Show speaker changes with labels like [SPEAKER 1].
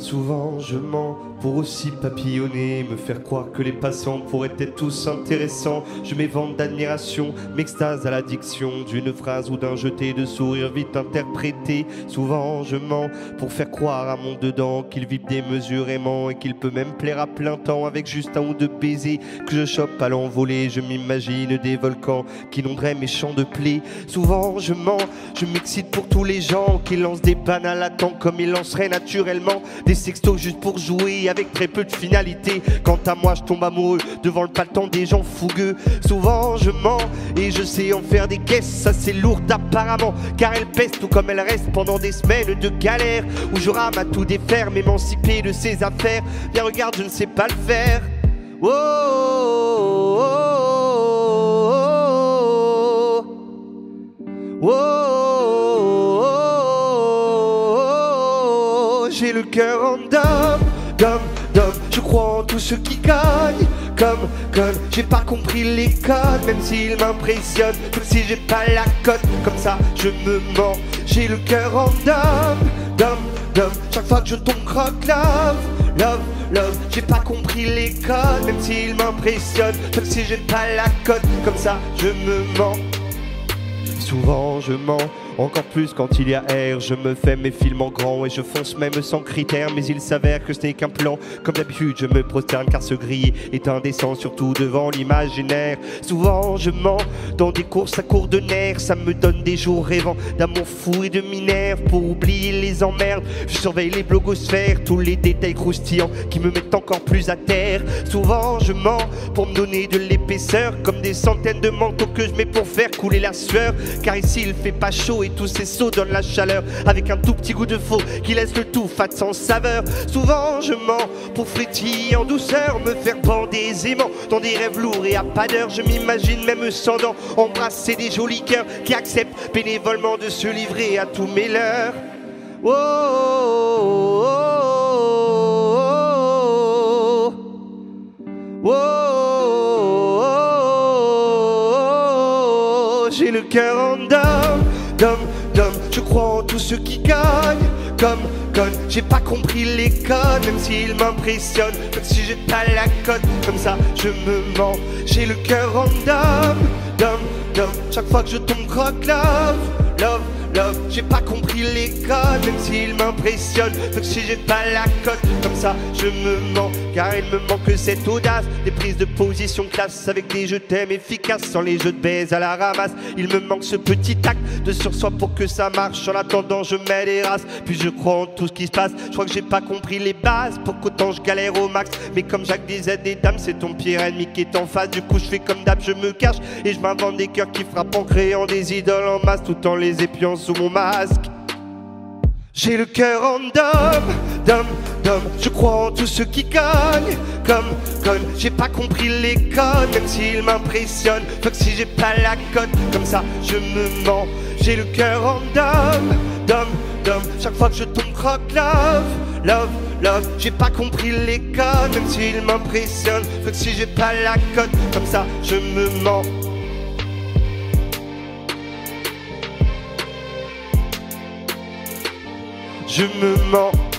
[SPEAKER 1] Souvent je mens pour aussi papillonner, me faire croire que les passants pourraient être tous intéressants. Je m'évente d'admiration, m'extase à l'addiction d'une phrase ou d'un jeté de sourire vite interprété. Souvent je mens pour faire croire à mon dedans qu'il vit démesurément et qu'il peut même plaire à plein temps avec juste un ou deux baisers que je chope à l'envolée. Je m'imagine des volcans qui inonderaient mes champs de plaies. Souvent je mens, je m'excite pour tous les gens qui lancent des banales à temps comme ils lanceraient naturellement sextos juste pour jouer avec très peu de finalité. Quant à moi, je tombe amoureux devant le temps des gens fougueux. Souvent, je mens et je sais en faire des caisses. Ça, c'est lourd apparemment, car elle pèse tout comme elle reste pendant des semaines de galère où je rame à tout défaire, m'émanciper de ses affaires. Bien, regarde, je ne sais pas le faire. J'ai le cœur en dame, dame, dame. Je crois en tous ceux qui gagnent, comme, comme. J'ai pas compris les codes, même s'ils m'impressionnent, comme si j'ai pas la cote. Comme ça, je me mens. J'ai le cœur en dame, dame, dame. Chaque fois que je tombe croque love, love, love. J'ai pas compris les codes, même s'ils m'impressionnent, comme si j'ai pas la cote. Comme ça, je me mens. Souvent je mens, encore plus quand il y a air. Je me fais mes films en grand et je fonce même sans critères. Mais il s'avère que ce n'est qu'un plan. Comme d'habitude, je me prosterne car ce griller est indécent, surtout devant l'imaginaire. Souvent je mens dans des courses à court de nerfs. Ça me donne des jours rêvants d'amour fou et de minerve pour oublier les emmerdes. Je surveille les blogosphères, tous les détails croustillants qui me mettent encore plus à terre. Souvent je mens pour me donner de l'épaisseur, comme des centaines de manteaux que je mets pour faire couler la sueur. Car ici il fait pas chaud et tous ces sauts donnent la chaleur Avec un tout petit goût de faux qui laisse le tout fat sans saveur Souvent je mens pour frétiller en douceur Me faire bander aimants dans des rêves lourds et à d'heure Je m'imagine même sans dents embrasser des jolis cœurs Qui acceptent bénévolement de se livrer à tous mes leurs oh, oh, oh, j'ai le cœur en dame, dame, dame. Je crois en tous ceux qui gagnent, comme, comme. J'ai pas compris les codes, même s'ils m'impressionnent. Comme si j'ai pas la cote, comme ça je me mens. J'ai le cœur en dame, dame, dame. Chaque fois que je tombe croque love, love. J'ai pas compris les codes, même s'ils m'impressionnent. Comme si j'ai pas la cote, comme ça je me mens. Car il me manque cette audace, des prises de position classe avec des jeux thèmes efficaces, sans les jeux de baise à la ramasse. Il me manque ce petit acte de sursoi pour que ça marche. En attendant, je mets les races, puis je crois en tout ce qui se passe. Je crois que j'ai pas compris les bases, pour qu'autant je galère au max. Mais comme Jacques disait des dames, c'est ton pire ennemi qui est en face. Du coup, je fais comme d'hab, je me cache et je m'invente des cœurs qui frappent en créant des idoles en masse, tout en les épiant sous mon masque. J'ai le cœur en dame, dame, dame. Je crois en tous ceux qui gagnent, comme, comme. J'ai pas compris les codes, même s'ils m'impressionnent. Fuck si j'ai pas la cote, comme ça je me mens. J'ai le cœur en dame, dame, dame. Chaque fois que je tombe croque love, love, love. J'ai pas compris les codes, même s'ils m'impressionnent. Fuck si j'ai pas la cote, comme ça je me mens. Je me mens